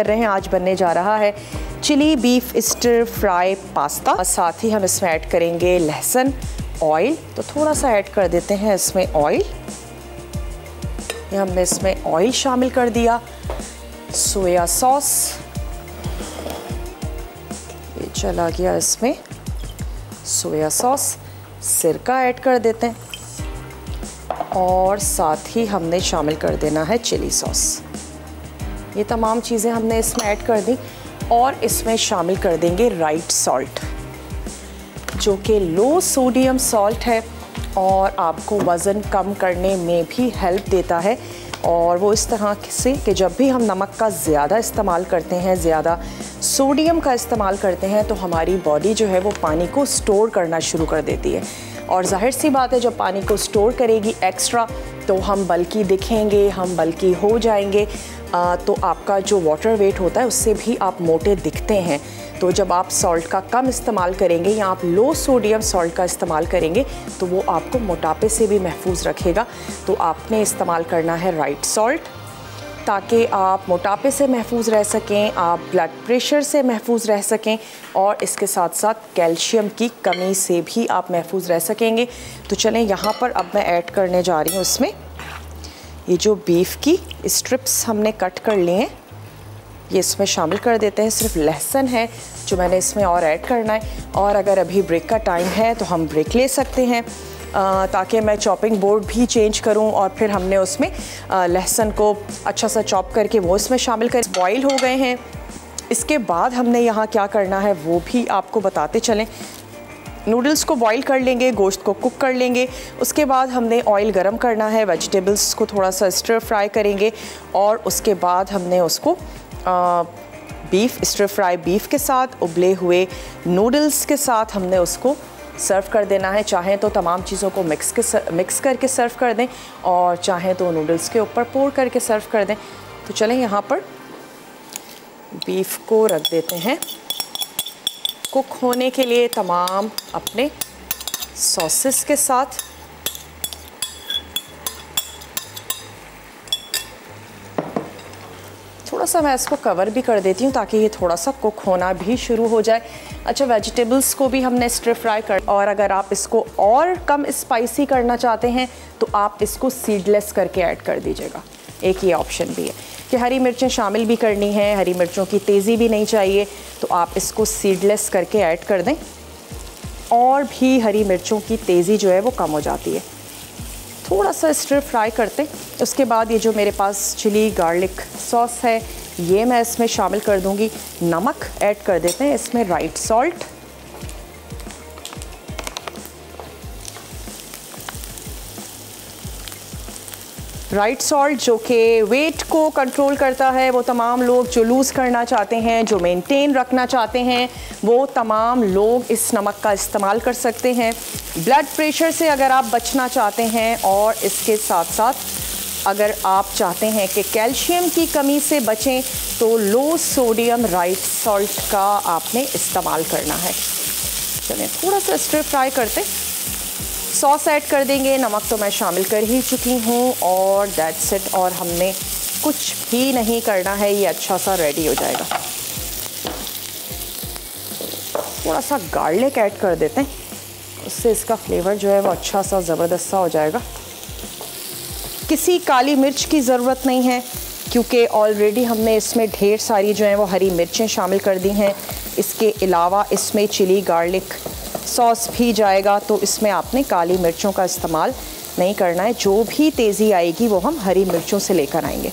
कर रहे हैं। आज बनने जा रहा है chilli beef stir fry pasta. साथ ही हम इसमें ऐड करेंगे लहसुन, ऑयल। तो थोड़ा सा ऐड कर देते हैं इसमें ऑयल। हमने इसमें ऑयल शामिल कर दिया। Soya sauce. ये चला गया इसमें सोया सॉस। सिरका ऐड कर देते हैं। और साथ ही हमने शामिल कर देना है चिली सॉस। ये तमाम चीज़ें हमने इसमें ऐड कर दी और इसमें शामिल कर देंगे राइट सॉल्ट जो कि लो सोडियम सॉल्ट है और आपको वज़न कम करने में भी हेल्प देता है। और वो इस तरह से कि जब भी हम नमक का ज़्यादा इस्तेमाल करते हैं, ज़्यादा सोडियम का इस्तेमाल करते हैं तो हमारी बॉडी जो है वो पानी को स्टोर करना शुरू कर देती है। और ज़ाहिर सी बात है, जब पानी को स्टोर करेगी एक्स्ट्रा तो हम बल्कि दिखेंगे, हम बल्कि हो जाएँगे। तो आपका जो वाटर वेट होता है, उससे भी आप मोटे दिखते हैं। तो जब आप सॉल्ट का कम इस्तेमाल करेंगे या आप लो सोडियम सॉल्ट का इस्तेमाल करेंगे तो वो आपको मोटापे से भी महफूज रखेगा। तो आपने इस्तेमाल करना है राइट सॉल्ट ताकि आप मोटापे से महफूज रह सकें, आप ब्लड प्रेशर से महफूज रह सकें, और इसके साथ साथ कैल्शियम की कमी से भी आप महफूज रह सकेंगे। तो चलें, यहाँ पर अब मैं ऐड करने जा रही हूँ इसमें। ये जो बीफ की स्ट्रिप्स हमने कट कर लिए हैं, ये इसमें शामिल कर देते हैं। सिर्फ़ लहसन है जो मैंने इसमें और ऐड करना है। और अगर अभी ब्रेक का टाइम है तो हम ब्रेक ले सकते हैं ताकि मैं चॉपिंग बोर्ड भी चेंज करूँ और फिर हमने उसमें लहसन को अच्छा सा चॉप करके वो इसमें शामिल कर। बॉयल हो गए हैं। इसके बाद हमने यहाँ क्या करना है वो भी आपको बताते चलें। नूडल्स को बॉईल कर लेंगे गोश्त को कुक कर लेंगे। उसके बाद हमने ऑयल गरम करना है वेजिटेबल्स को थोड़ा सा स्टर फ्राई करेंगे और उसके बाद हमने उसको आ, बीफ स्टर फ्राई बीफ के साथ उबले हुए नूडल्स के साथ हमने उसको सर्व कर देना है। चाहें तो तमाम चीज़ों को मिक्स के मिक्स करके सर्व कर दें और चाहें तो नूडल्स के ऊपर पोर करके सर्व कर दें। तो चलें यहाँ पर बीफ को रख देते हैं। कुक होने के लिए तमाम अपने सॉसेस के साथ। थोड़ा सा मैं इसको कवर भी कर देती हूँ ताकि ये थोड़ा सा कुक होना भी शुरू हो जाए। अच्छा वेजिटेबल्स को भी हमने स्टर फ्राई कर और अगर आप इसको और कम स्पाइसी करना चाहते हैं तो आप इसको सीडलेस करके ऐड कर दीजिएगा। एक ये ऑप्शन भी है। कि हरी मिर्चें शामिल भी करनी है, हरी मिर्चों की तेज़ी भी नहीं चाहिए तो आप इसको सीडलेस करके ऐड कर दें। और भी हरी मिर्चों की तेज़ी जो है वो कम हो जाती है। थोड़ा सा स्टर फ्राई करते उसके बाद ये जो मेरे पास चिली गार्लिक सॉस है, ये मैं इसमें शामिल कर दूँगी। नमक ऐड कर देते हैं, इसमें राइट सॉल्ट राइट सॉल्ट जो कि वेट को कंट्रोल करता है, वो तमाम लोग जो लूज़ करना चाहते हैं, जो मेंटेन रखना चाहते हैं, वो तमाम लोग इस नमक का इस्तेमाल कर सकते हैं। ब्लड प्रेशर से अगर आप बचना चाहते हैं और इसके साथ साथ अगर आप चाहते हैं कि कैल्शियम की कमी से बचें तो लो सोडियम राइट सॉल्ट का आपने इस्तेमाल करना है। चलें थोड़ा सा स्टर फ्राई करते सॉस ऐड कर देंगे। नमक तो मैं शामिल कर ही चुकी हूँ और दैट्स इट और हमने कुछ भी नहीं करना है, ये अच्छा सा रेडी हो जाएगा। थोड़ा सा गार्लिक ऐड कर देते हैं। उससे इसका फ्लेवर जो है वो अच्छा सा ज़बरदस्त सा हो जाएगा। किसी काली मिर्च की ज़रूरत नहीं है, क्योंकि ऑलरेडी हमने इसमें ढेर सारी जो हैं वो हरी मिर्चें शामिल कर दी हैं। इसके अलावा इसमें चिली गार्लिक सॉस भी जाएगा तो इसमें आपने काली मिर्चों का इस्तेमाल नहीं करना है। जो भी तेज़ी आएगी, वो हम हरी मिर्चों से लेकर आएँगे।